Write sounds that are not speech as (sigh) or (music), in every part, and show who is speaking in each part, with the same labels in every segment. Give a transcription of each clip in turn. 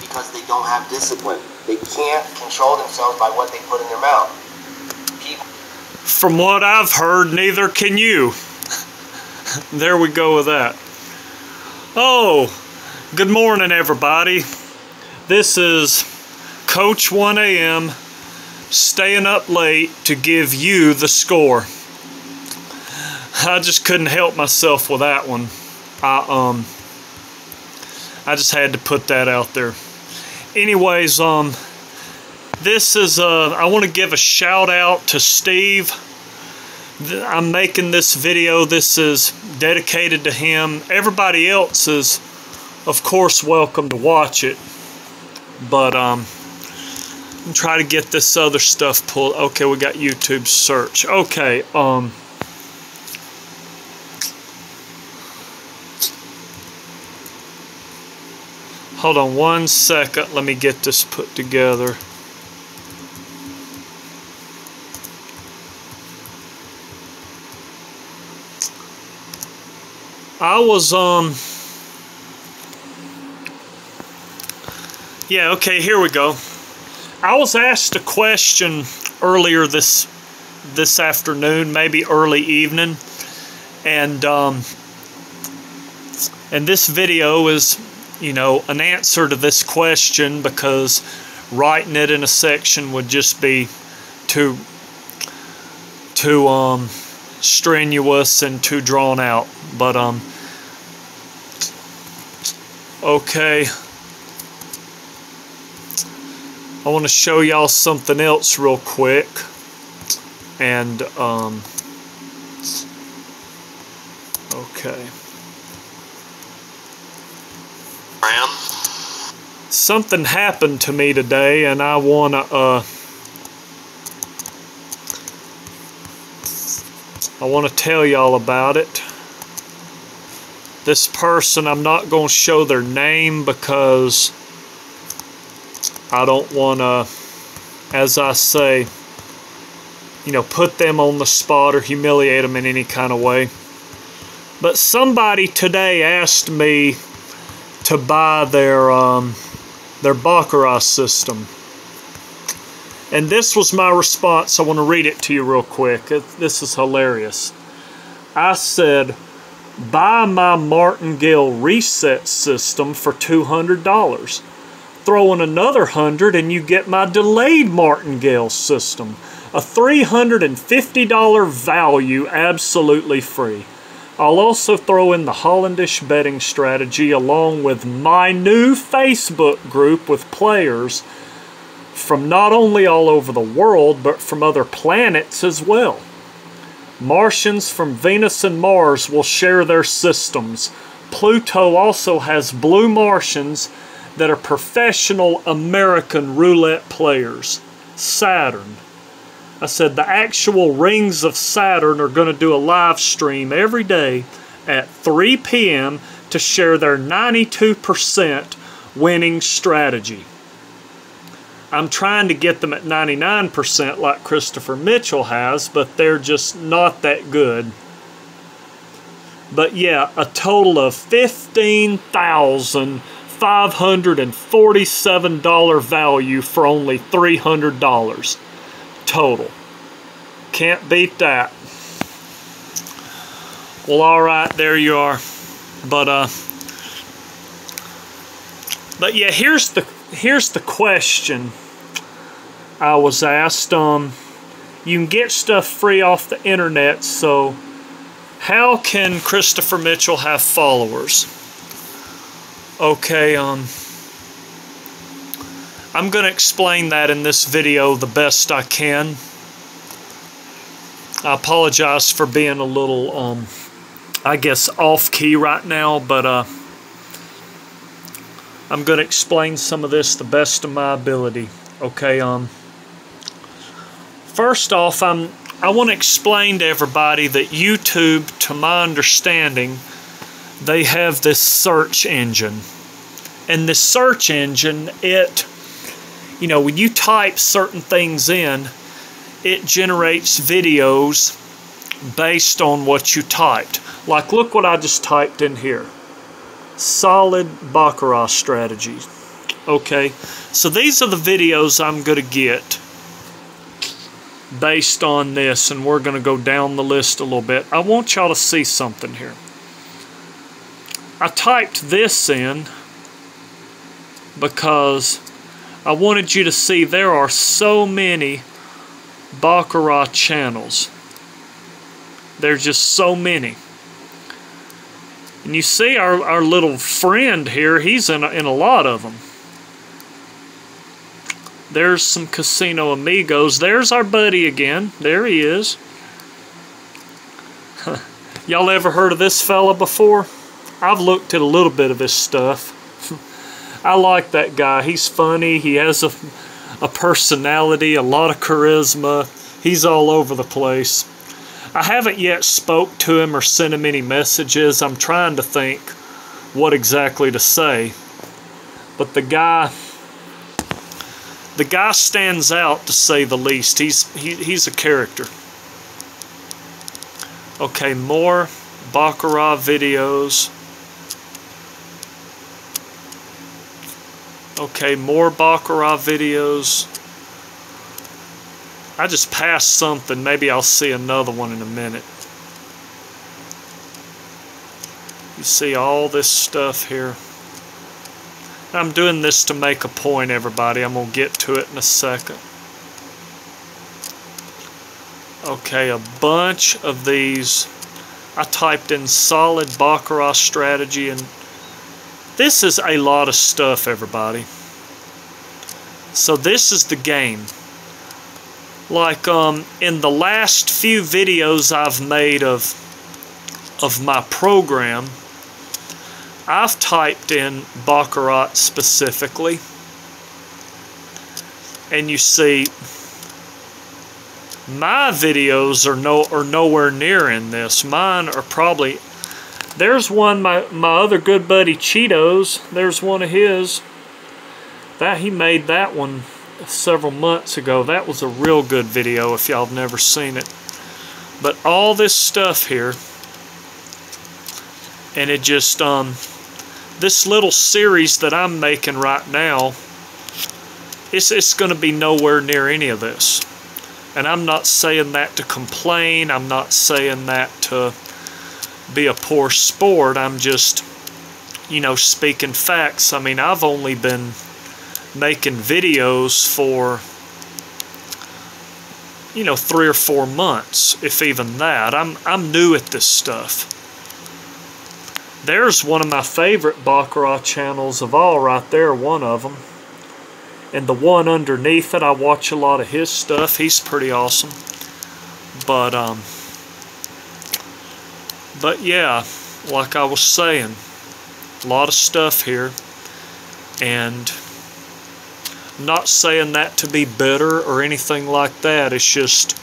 Speaker 1: because they don't have discipline. They can't control themselves by what they put in their mouth. People.
Speaker 2: From what I've heard, neither can you. (laughs) there we go with that. Oh, good morning, everybody. This is Coach 1AM staying up late to give you the score. I just couldn't help myself with that one. I um I just had to put that out there. Anyways, um this is uh I want to give a shout out to Steve. I'm making this video. This is dedicated to him. Everybody else is of course welcome to watch it. But um try to get this other stuff pulled. Okay, we got YouTube search. Okay, um Hold on one second. Let me get this put together. I was, um, yeah, okay, here we go. I was asked a question earlier this this afternoon, maybe early evening, and um, and this video is you know, an answer to this question because writing it in a section would just be too too um strenuous and too drawn out. But um okay. I want to show y'all something else real quick. And um okay. Something happened to me today and I want to uh, I want to tell y'all about it. This person, I'm not going to show their name because I don't want to, as I say, you know, put them on the spot or humiliate them in any kind of way. But somebody today asked me to buy their um, their Baccarat system. And this was my response. I want to read it to you real quick. This is hilarious. I said, buy my martingale reset system for $200. Throw in another 100 and you get my delayed martingale system. A $350 value absolutely free. I'll also throw in the Hollandish betting strategy along with my new Facebook group with players from not only all over the world but from other planets as well. Martians from Venus and Mars will share their systems. Pluto also has blue Martians that are professional American roulette players. Saturn, I said the actual Rings of Saturn are going to do a live stream every day at 3 p.m. to share their 92% winning strategy. I'm trying to get them at 99% like Christopher Mitchell has, but they're just not that good. But yeah, a total of $15,547 value for only $300 total. Can't beat that. Well, all right, there you are. But uh, but yeah, here's the here's the question I was asked. Um, you can get stuff free off the internet, so how can Christopher Mitchell have followers? Okay, um. I'm going to explain that in this video the best I can. I apologize for being a little, um, I guess, off-key right now, but uh, I'm going to explain some of this the best of my ability. Okay, um, first off, I'm, I want to explain to everybody that YouTube, to my understanding, they have this search engine. And this search engine, it you know, when you type certain things in, it generates videos based on what you typed. Like, look what I just typed in here. Solid Baccarat strategy. Okay, so these are the videos I'm going to get based on this, and we're going to go down the list a little bit. I want y'all to see something here. I typed this in because I wanted you to see there are so many Baccarat channels. There's just so many. And you see our, our little friend here, he's in a, in a lot of them. There's some Casino Amigos. There's our buddy again. There he is. (laughs) Y'all ever heard of this fella before? I've looked at a little bit of his stuff. I like that guy. He's funny. He has a, a personality, a lot of charisma. He's all over the place. I haven't yet spoke to him or sent him any messages. I'm trying to think what exactly to say. But the guy the guy stands out to say the least. He's he, he's a character. Okay, more Baccarat videos. Okay, more Baccarat videos. I just passed something. Maybe I'll see another one in a minute. You see all this stuff here. I'm doing this to make a point, everybody. I'm going to get to it in a second. Okay, a bunch of these. I typed in solid Baccarat strategy, and this is a lot of stuff, everybody. So this is the game. Like um, in the last few videos I've made of of my program, I've typed in Baccarat specifically, and you see my videos are no are nowhere near in this. Mine are probably there's one my my other good buddy Cheetos. There's one of his that he made that one several months ago. That was a real good video if y'all have never seen it. But all this stuff here and it just um this little series that I'm making right now, it's, it's going to be nowhere near any of this. And I'm not saying that to complain. I'm not saying that to be a poor sport. I'm just, you know, speaking facts. I mean, I've only been making videos for, you know, three or four months, if even that. I'm, I'm new at this stuff. There's one of my favorite Baccarat channels of all right there, one of them. And the one underneath it, I watch a lot of his stuff. He's pretty awesome. But, um, but yeah, like I was saying, a lot of stuff here. And I'm not saying that to be better or anything like that. It's just,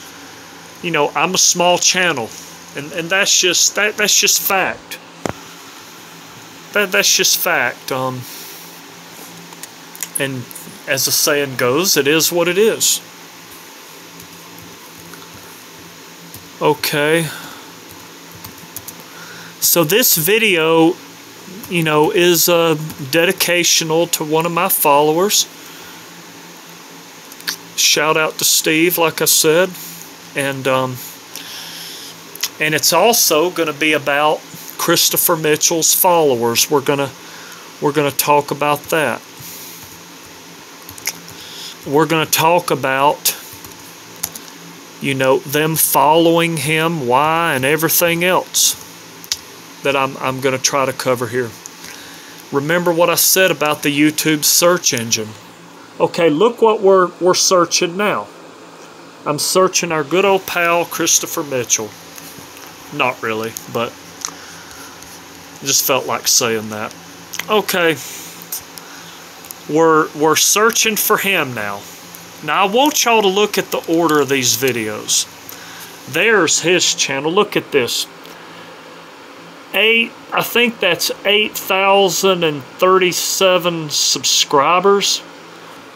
Speaker 2: you know, I'm a small channel. And, and that's just that that's just fact that, that's just fact. Um, and as the saying goes, it is what it is. Okay. So this video, you know, is uh, dedicational to one of my followers. Shout out to Steve, like I said. And, um, and it's also going to be about Christopher Mitchell's followers. We're gonna we're gonna talk about that. We're gonna talk about you know them following him, why, and everything else that I'm I'm gonna try to cover here. Remember what I said about the YouTube search engine. Okay, look what we're we're searching now. I'm searching our good old pal Christopher Mitchell. Not really, but just felt like saying that. Okay. We're, we're searching for him now. Now, I want y'all to look at the order of these videos. There's his channel. Look at this. Eight, I think that's 8,037 subscribers.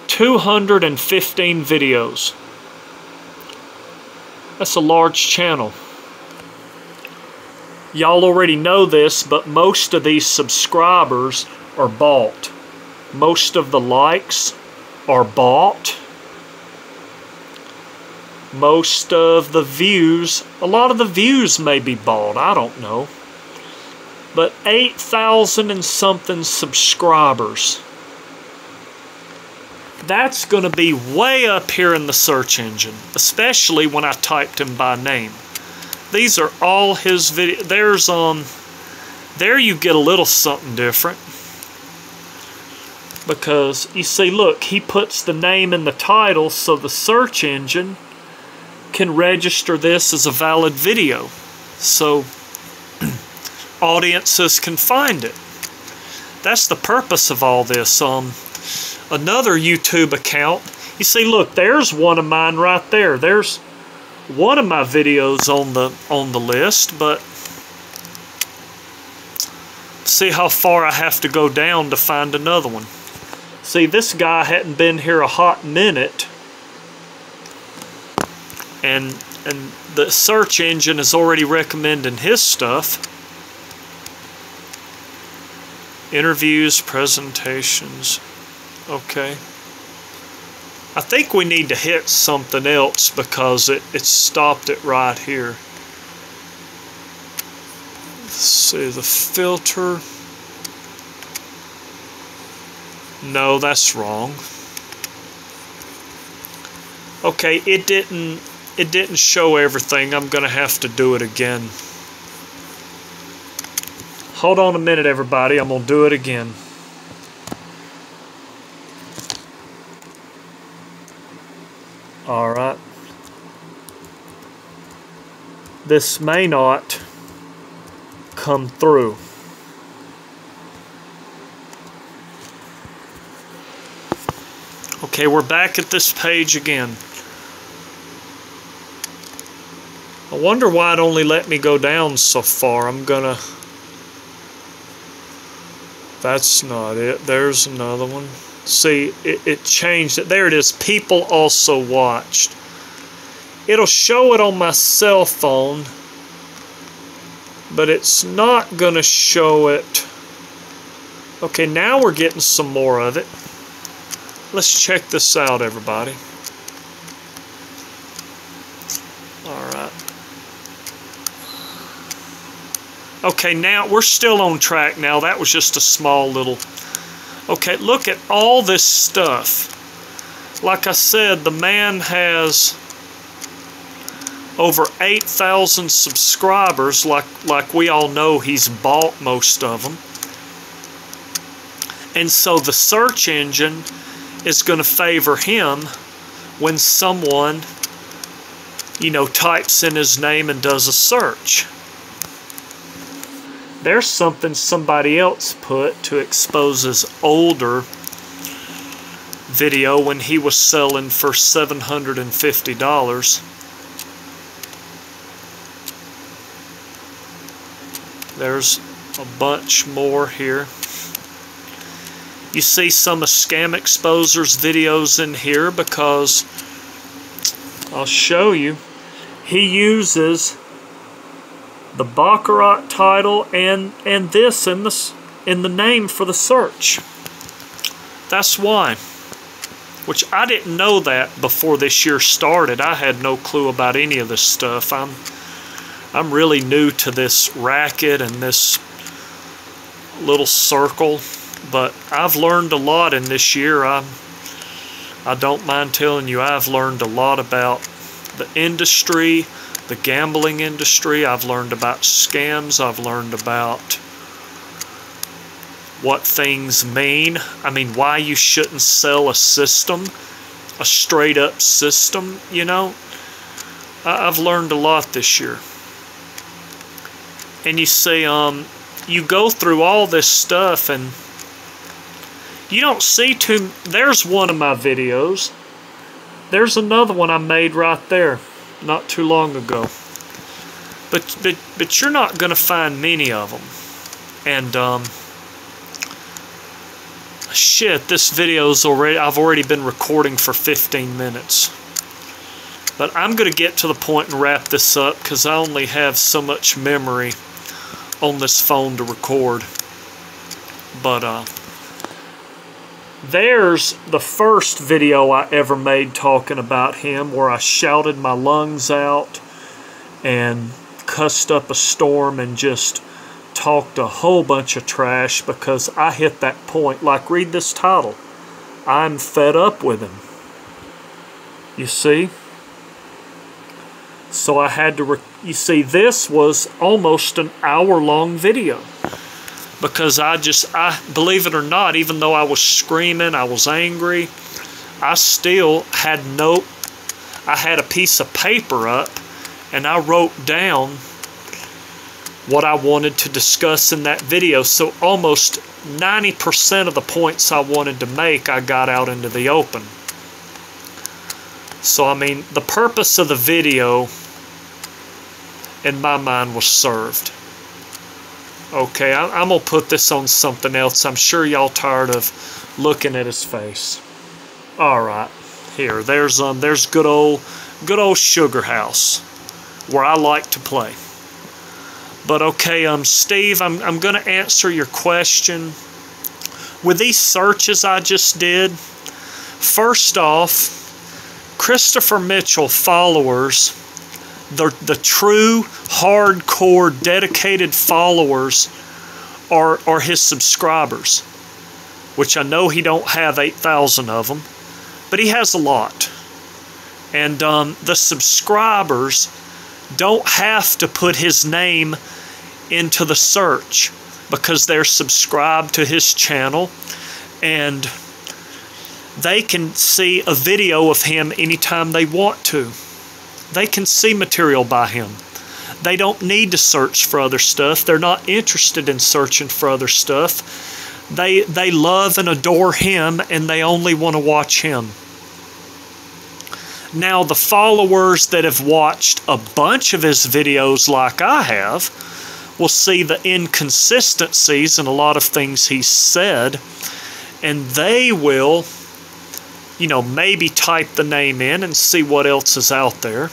Speaker 2: 215 videos. That's a large channel. Y'all already know this, but most of these subscribers are bought. Most of the likes are bought. Most of the views, a lot of the views may be bought, I don't know. But 8,000 and something subscribers. That's going to be way up here in the search engine, especially when I typed him by name. These are all his videos. There's um, there you get a little something different because you see, look, he puts the name in the title, so the search engine can register this as a valid video, so audiences can find it. That's the purpose of all this. Um, another YouTube account. You see, look, there's one of mine right there. There's one of my videos on the on the list, but see how far I have to go down to find another one. See, this guy hadn't been here a hot minute, and and the search engine is already recommending his stuff. Interviews, presentations, okay. I think we need to hit something else because it, it stopped it right here. Let's see, the filter. No, that's wrong. Okay, it didn't it didn't show everything. I'm going to have to do it again. Hold on a minute, everybody. I'm going to do it again. All right. This may not come through. Okay, we're back at this page again. I wonder why it only let me go down so far. I'm gonna... That's not it. There's another one. See, it, it changed it. There it is. People also watched. It'll show it on my cell phone, but it's not going to show it. Okay, now we're getting some more of it. Let's check this out, everybody. Okay, now we're still on track now. That was just a small little Okay, look at all this stuff. Like I said, the man has over 8,000 subscribers. Like, like we all know, he's bought most of them. And so the search engine is going to favor him when someone, you know, types in his name and does a search there's something somebody else put to expose his older video when he was selling for $750. There's a bunch more here. You see some of Scam Exposer's videos in here because I'll show you. He uses the Baccarat title and and this in the in the name for the search. That's why. Which I didn't know that before this year started. I had no clue about any of this stuff. I'm I'm really new to this racket and this little circle, but I've learned a lot in this year. I I don't mind telling you I've learned a lot about the industry, the gambling industry. I've learned about scams. I've learned about what things mean. I mean, why you shouldn't sell a system, a straight up system, you know. I've learned a lot this year. And you see, um, you go through all this stuff and you don't see too. There's one of my videos. There's another one I made right there not too long ago. But but but you're not going to find many of them. And um, shit, this video's already I've already been recording for 15 minutes. But I'm going to get to the point and wrap this up because I only have so much memory on this phone to record. But uh, there's the first video I ever made talking about him where I shouted my lungs out and cussed up a storm and just talked a whole bunch of trash because I hit that point. Like, read this title I'm fed up with him. You see? So I had to, you see, this was almost an hour long video because I just, I believe it or not, even though I was screaming, I was angry, I still had no, I had a piece of paper up and I wrote down what I wanted to discuss in that video. So almost 90% of the points I wanted to make, I got out into the open. So, I mean, the purpose of the video in my mind was served. Okay, I, am going to put this on something else. I'm sure y'all tired of looking at his face. All right, here, there's um, there's good old, good old Sugar House, where I like to play. But okay, um, Steve, I'm I'm going to answer your question. With these searches I just did, first off, Christopher Mitchell followers, the, the true, hardcore, dedicated followers are, are his subscribers, which I know he don't have 8,000 of them, but he has a lot. And um, the subscribers don't have to put his name into the search because they're subscribed to his channel and they can see a video of him anytime they want to. They can see material by him. They don't need to search for other stuff. They're not interested in searching for other stuff. They they love and adore him and they only want to watch him. Now the followers that have watched a bunch of his videos like I have will see the inconsistencies in a lot of things he said and they will you know, maybe type the name in and see what else is out there.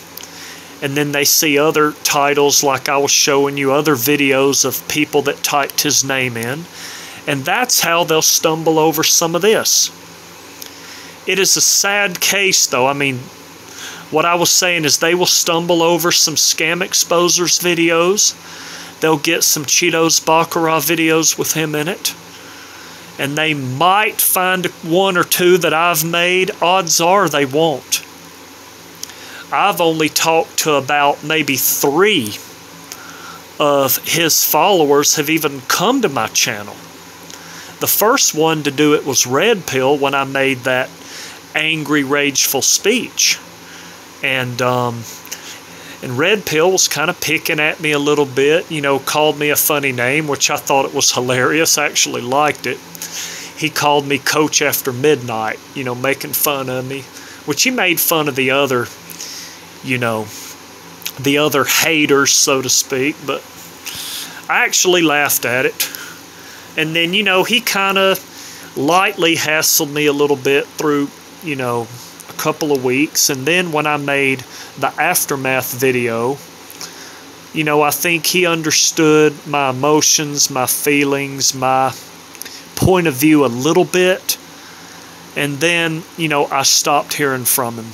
Speaker 2: And then they see other titles, like I was showing you other videos of people that typed his name in. And that's how they'll stumble over some of this. It is a sad case, though. I mean, what I was saying is they will stumble over some scam exposers videos. They'll get some Cheetos Baccarat videos with him in it and they might find one or two that I've made, odds are they won't. I've only talked to about maybe three of his followers have even come to my channel. The first one to do it was Red Pill when I made that angry, rageful speech. And um, and Red Pill was kind of picking at me a little bit, you know, called me a funny name, which I thought it was hilarious. I actually liked it. He called me Coach After Midnight, you know, making fun of me, which he made fun of the other, you know, the other haters, so to speak, but I actually laughed at it. And then, you know, he kind of lightly hassled me a little bit through, you know, couple of weeks. And then when I made the aftermath video, you know, I think he understood my emotions, my feelings, my point of view a little bit. And then, you know, I stopped hearing from him.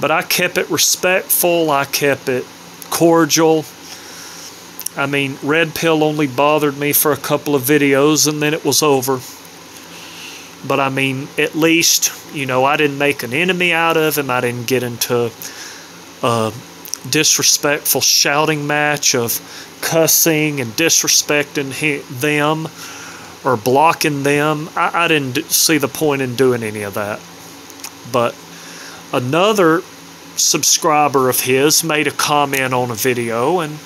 Speaker 2: But I kept it respectful, I kept it cordial. I mean, Red Pill only bothered me for a couple of videos and then it was over. But I mean, at least, you know, I didn't make an enemy out of him. I didn't get into a disrespectful shouting match of cussing and disrespecting him, them or blocking them. I, I didn't see the point in doing any of that. But another subscriber of his made a comment on a video and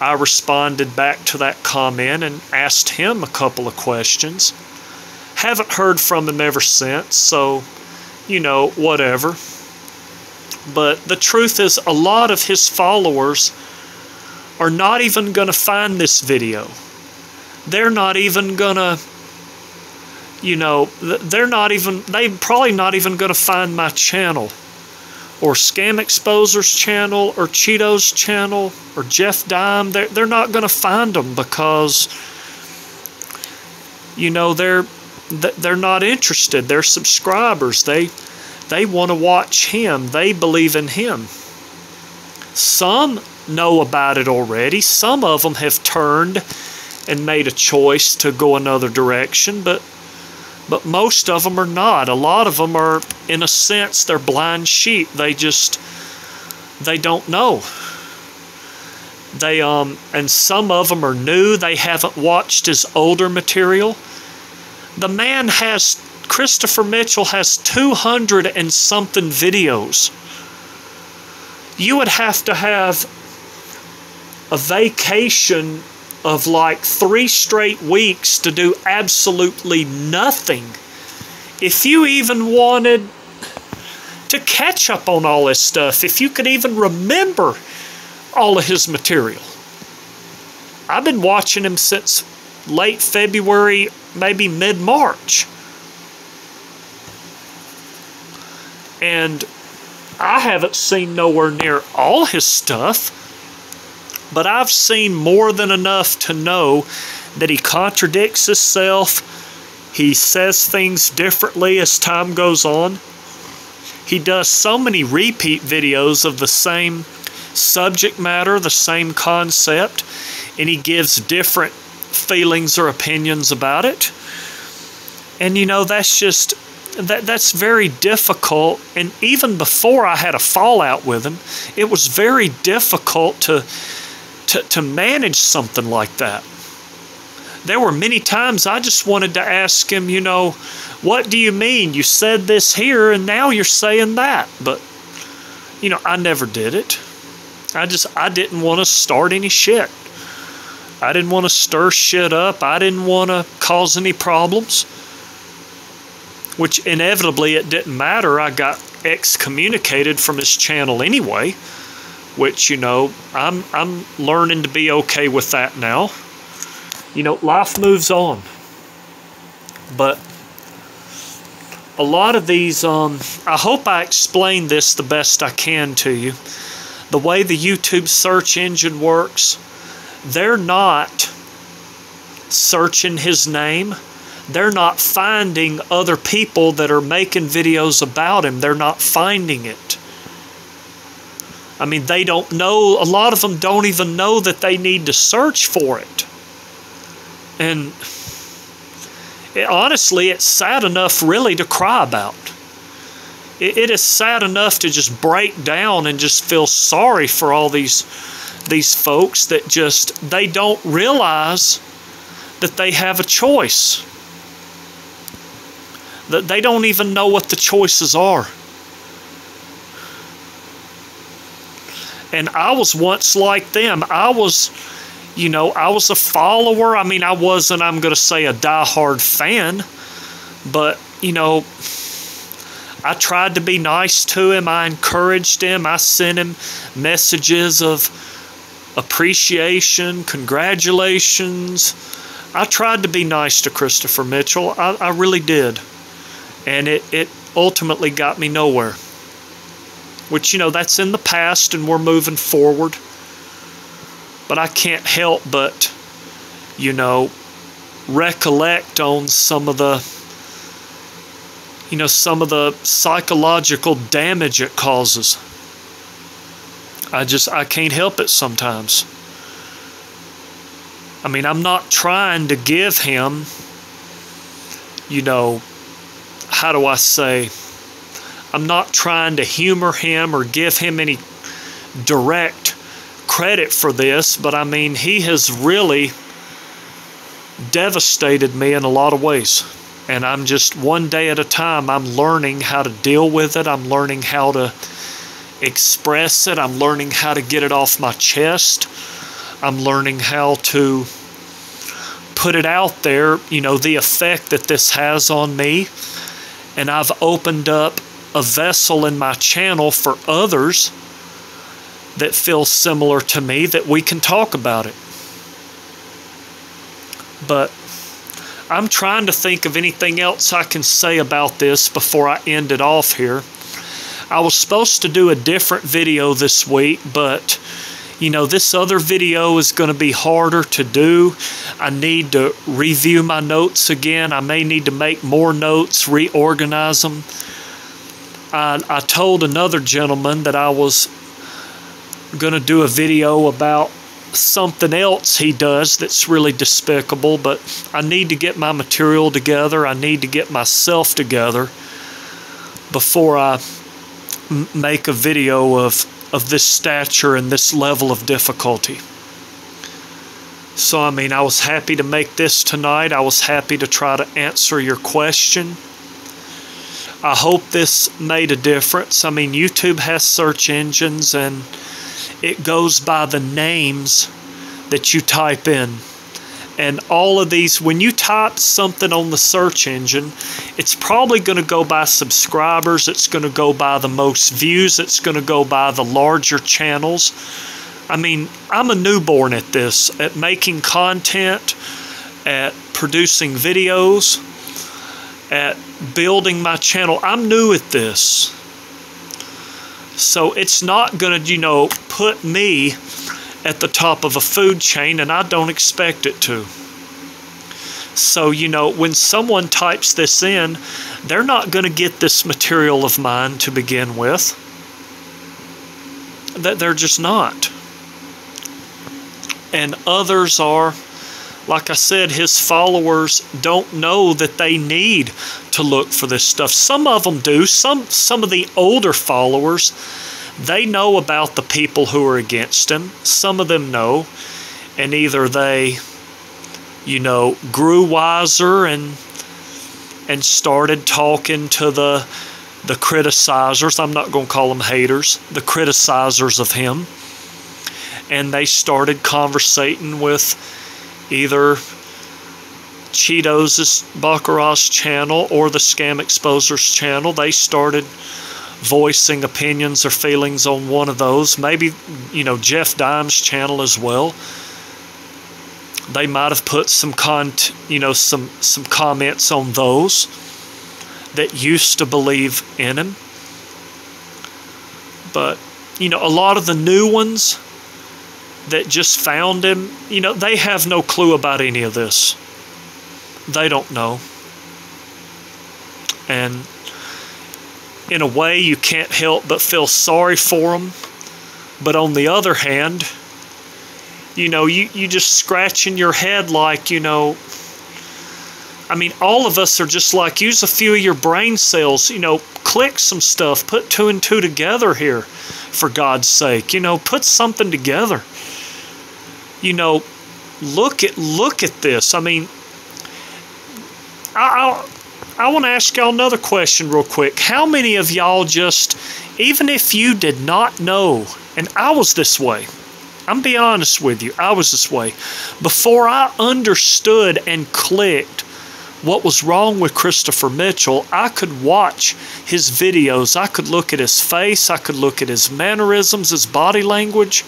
Speaker 2: I responded back to that comment and asked him a couple of questions. Haven't heard from him ever since, so, you know, whatever. But the truth is, a lot of his followers are not even going to find this video. They're not even going to, you know, they're not even, they probably not even going to find my channel or Scam Exposer's channel or Cheeto's channel or Jeff Dime. They're, they're not going to find them because, you know, they're they're not interested. They're subscribers. They they want to watch him. They believe in him. Some know about it already. Some of them have turned and made a choice to go another direction, but but most of them are not. A lot of them are in a sense they're blind sheep. They just they don't know. They um and some of them are new. They haven't watched his older material. The man has Christopher Mitchell has 200 and something videos. You would have to have a vacation of like three straight weeks to do absolutely nothing. If you even wanted to catch up on all this stuff, if you could even remember all of his material. I've been watching him since late February, maybe mid March. And I haven't seen nowhere near all his stuff, but I've seen more than enough to know that he contradicts himself. He says things differently as time goes on. He does so many repeat videos of the same subject matter, the same concept, and he gives different feelings or opinions about it. And you know, that's just that that's very difficult and even before I had a fallout with him, it was very difficult to to, to manage something like that. There were many times I just wanted to ask him, you know, what do you mean? You said this here and now you're saying that. But, you know, I never did it. I just, I didn't want to start any shit. I didn't want to stir shit up. I didn't want to cause any problems. Which inevitably it didn't matter. I got excommunicated from his channel anyway which you know I'm I'm learning to be okay with that now. You know, life moves on. But a lot of these um I hope I explained this the best I can to you. The way the YouTube search engine works, they're not searching his name. They're not finding other people that are making videos about him. They're not finding it I mean, they don't know, a lot of them don't even know that they need to search for it. And it, honestly, it's sad enough really to cry about. It, it is sad enough to just break down and just feel sorry for all these these folks that just they don't realize that they have a choice. That they don't even know what the choices are. And I was once like them. I was, you know, I was a follower. I mean, I wasn't, I'm going to say, a die-hard fan, but, you know, I tried to be nice to him. I encouraged him. I sent him messages of appreciation, congratulations. I tried to be nice to Christopher Mitchell. I, I really did. And it, it ultimately got me nowhere which, you know, that's in the past and we're moving forward. But I can't help but, you know, recollect on some of the, you know, some of the psychological damage it causes. I just, I can't help it sometimes. I mean, I'm not trying to give him, you know, how do I say, I'm not trying to humor him or give him any direct credit for this, but I mean, he has really devastated me in a lot of ways. And I'm just one day at a time, I'm learning how to deal with it. I'm learning how to express it. I'm learning how to get it off my chest. I'm learning how to put it out there, you know, the effect that this has on me. And I've opened up a vessel in my channel for others that feel similar to me that we can talk about it. But I'm trying to think of anything else I can say about this before I end it off here. I was supposed to do a different video this week, but you know, this other video is going to be harder to do. I need to review my notes again. I may need to make more notes, reorganize them. I, I told another gentleman that I was going to do a video about something else he does that's really despicable, but I need to get my material together. I need to get myself together before I make a video of, of this stature and this level of difficulty. So, I mean, I was happy to make this tonight. I was happy to try to answer your question. I hope this made a difference. I mean, YouTube has search engines and it goes by the names that you type in. And all of these, when you type something on the search engine, it's probably going to go by subscribers, it's going to go by the most views, it's going to go by the larger channels. I mean, I'm a newborn at this, at making content, at producing videos, at building my channel. I'm new at this. So it's not going to, you know, put me at the top of a food chain, and I don't expect it to. So, you know, when someone types this in, they're not going to get this material of mine to begin with. That they're just not. And others are, like I said, his followers don't know that they need to look for this stuff. Some of them do. Some some of the older followers, they know about the people who are against him. Some of them know, and either they you know, grew wiser and and started talking to the the criticizers. I'm not going to call them haters, the criticizers of him. And they started conversating with either Cheetos' Baccarat's channel or the Scam Exposer's channel. They started voicing opinions or feelings on one of those. Maybe, you know, Jeff Dime's channel as well. They might have put some con you know some some comments on those that used to believe in him. But you know a lot of the new ones that just found him you know they have no clue about any of this. They don't know. And in a way you can't help but feel sorry for them but on the other hand you know, you, you just scratching your head like, you know, I mean, all of us are just like, use a few of your brain cells, you know, click some stuff, put two and two together here, for God's sake. You know, put something together. You know, look at look at this. I mean, I I, want to ask y'all another question real quick. How many of y'all just, even if you did not know, and I was this way, I'm be honest with you, I was this way. Before I understood and clicked what was wrong with Christopher Mitchell, I could watch his videos. I could look at his face, I could look at his mannerisms, his body language,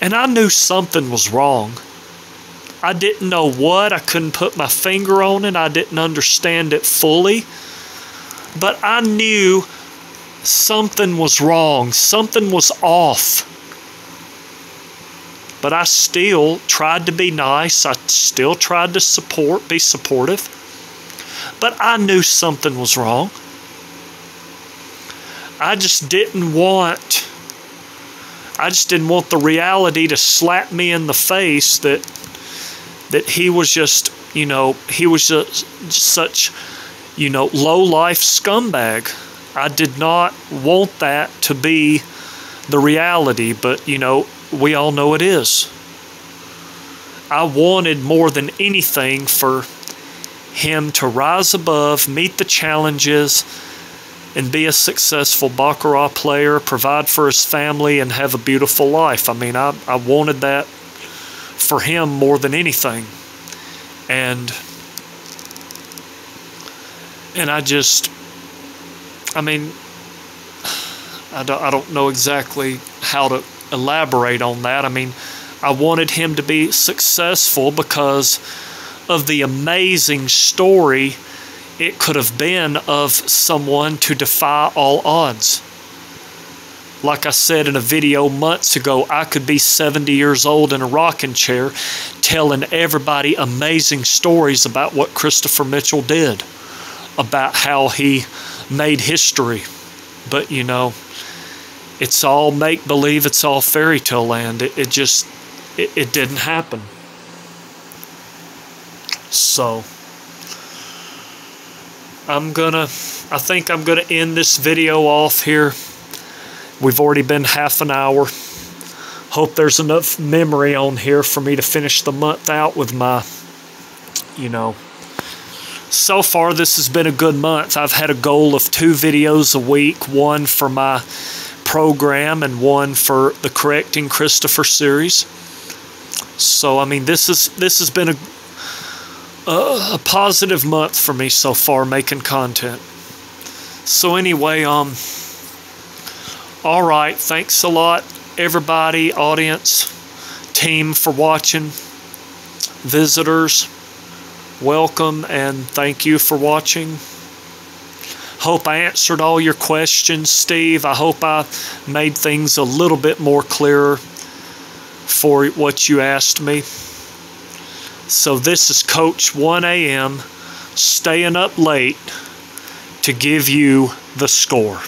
Speaker 2: and I knew something was wrong. I didn't know what, I couldn't put my finger on it, I didn't understand it fully, but I knew something was wrong, something was off. But I still tried to be nice. I still tried to support, be supportive. But I knew something was wrong. I just didn't want I just didn't want the reality to slap me in the face that that he was just, you know, he was just such, you know, low life scumbag. I did not want that to be the reality, but you know, we all know it is. I wanted more than anything for him to rise above, meet the challenges, and be a successful Baccarat player, provide for his family, and have a beautiful life. I mean, I, I wanted that for him more than anything. And and I just I mean I don't, I don't know exactly how to elaborate on that. I mean, I wanted him to be successful because of the amazing story it could have been of someone to defy all odds. Like I said in a video months ago, I could be 70 years old in a rocking chair telling everybody amazing stories about what Christopher Mitchell did, about how he made history. But, you know, it's all make believe, it's all fairy tale land. It, it just, it, it didn't happen. So, I'm gonna, I think I'm gonna end this video off here. We've already been half an hour. Hope there's enough memory on here for me to finish the month out with my, you know. So far, this has been a good month. I've had a goal of two videos a week, one for my program and one for the Correcting Christopher series. So, I mean, this is this has been a a, a positive month for me so far making content. So anyway, um all right, thanks a lot everybody, audience, team for watching. Visitors, welcome and thank you for watching. Hope I answered all your questions, Steve. I hope I made things a little bit more clearer for what you asked me. So this is Coach 1AM staying up late to give you the score.